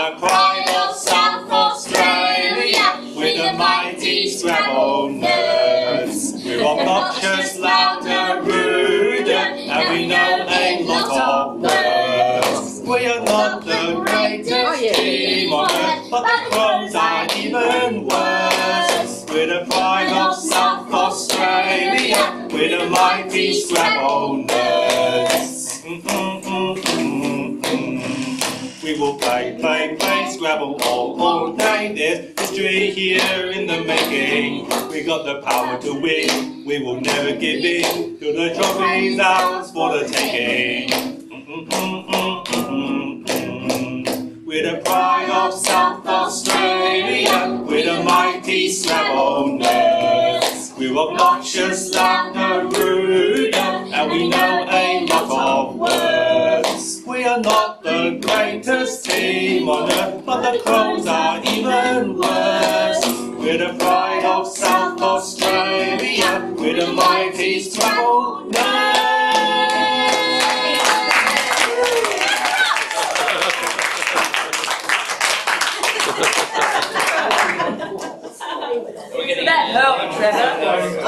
the pride of South Australia, with the mighty Scrabble nerds. We're obnoxious, loud and rude, and we know a lot of words. We are not the greatest oh, team on earth, but the crows are even worse. We're the pride of South Australia, with the mighty Scrabble nerds. Will play, play, play Scrabble all, all day. There's history here in the making. We got the power to win. We will never give in till the trophy's ours for the taking. We're the pride of South Australia. We're the mighty Scrabble nerds. We're obnoxious, and rude, not the greatest team on earth, but the crows are even worse. We're the pride of South Australia. We're the mighty nerds. That helped, Trevor.